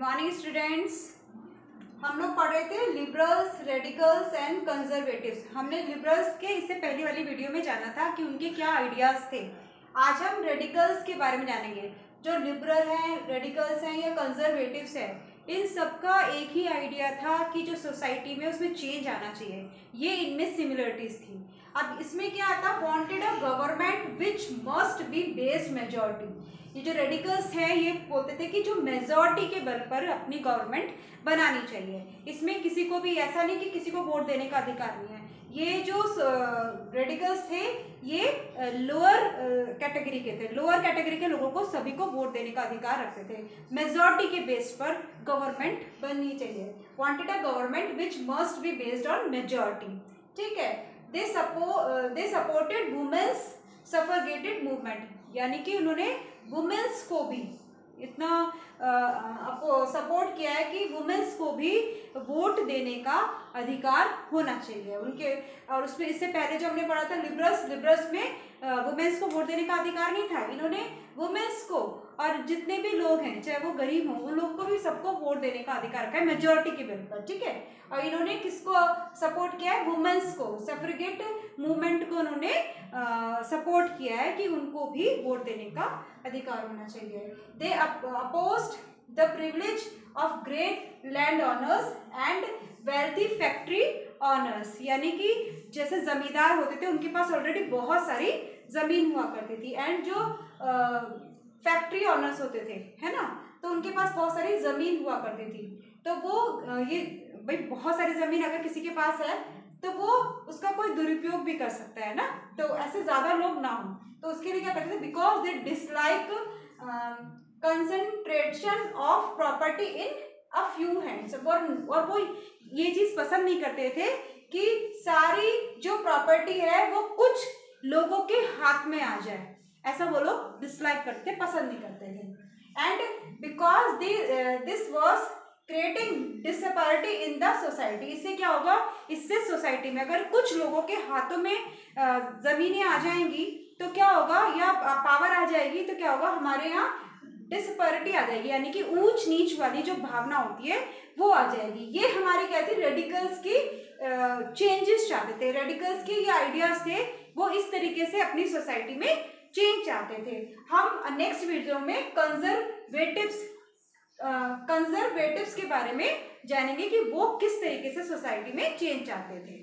Morning students हम लोग पढ़ रहे थे लिबरल्स रेडिकल्स एंड कंजर्वेटिव्स हमने लिबरल्स के इससे पहले वाली वीडियो में जाना था कि उनके क्या आइडियाज़ थे। आज हम रेडिकल्स के बारे में जानेंगे। जो लिबरल हैं रेडिकल्स हैं या कंजर्वेटिव्स हैं, इन सबका एक ही आइडिया था कि जो सोसाइटी में उसमें चेंज आना चाहिए। ये इनमें सिमिलरिटीज़ थी। अब इसमें क्या आता wanted a government which must be based majority ये जो रेडिकल्स है, ये बोलते थे कि जो मेजोरिटी के बल पर अपनी गवर्नमेंट बनानी चाहिए। इसमें किसी को भी ऐसा नहीं कि किसी को वोट देने का अधिकार नहीं है। ये जो रेडिकल्स थे, ये लोअर कैटेगरी के थे। लोअर कैटेगरी के लोगों को सभी को वोट देने का अधिकार रखते थे। मेजोरिटी के बेस पर गवर्नमेंट बननी चाहिए। Wanted a government which must be based on majority ठीक है? They sup they supported women's suffragette movement यानी कि उन्होंने वुमेन्स को भी इतना आपको सपोर्ट किया है कि वुमेन्स को भी वोट देने का अधिकार होना चाहिए। उनके, और उसमें, इससे पहले जो हमने पढ़ा था लिबरल्स लिबरल्स में वुमेन्स को वोट देने का अधिकार नहीं था। इन्होंने वुमेन्स को, और जितने भी लोग हैं, चाहे वो गरीब हों, उन लोग को भी सबको वोट देने का अधिकार रखा है मेजोरिटी के बिल पर ठीक है? और इन्होंने किसको सपोर्ट किया है? वुमेन्स को। सफरगेट मूवमेंट को उन्होंने सपोर्ट किया है कि उनको भी वोट देने का अधिकार होना चाहिए। They opposed the privilege of great land owners and wealthy factory owners यानी कि जैसे जमींदार होते थे, उनके पास ऑलरेडी बहुत सारी ज़मीन हुआ करती थी। एंड जो फैक्ट्री ऑनर्स होते थे, है ना? तो उनके पास बहुत सारी ज़मीन हुआ करती थी। तो वो ये भाई बहुत सारी ज़मीन अगर किसी के पास है तो वो उसका कोई दुरुपयोग भी कर सकता है, ना? तो ऐसे ज़्यादा लोग ना हो। तो उसके लिए क्या करते थे? Because they dislike concentration of property in a few hands और और वो ये चीज़ पसंद नहीं करते थे कि सारी जो प्रॉपर्टी है वो कुछ लोगों के हाथ में आ जाए। ऐसा वो लोग डिसलाइक करते, पसंद नहीं करते थे। And because this was creating disparity in the society इससे क्या होगा? इससे सोसाइटी में अगर कुछ लोगों के हाथों में ज़मीनें आ जाएँगी तो क्या होगा? या पावर आ जाएगी तो क्या होगा? हमारे यहाँ डिसपैरिटी आ जाएगी, यानी कि ऊंच नीच वाली जो भावना होती है, वो आ जाएगी। ये हमारे क्या थे? रेडिकल्स की चेंजेस चाहते थे। रेडिकल्स के ये आइडियाज़ थे, वो इस तरीके से अपनी सोसाइटी में चेंज चाहते थे। हम नेक्स्ट वीडियो में कंजर्वेटिव्स कंजर्वेटिव्स के बारे में जानेंगे कि वो किस तरीके से सोसाइटी में चेंज चाहते थे।